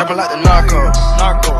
Dropping like the narco. Narco.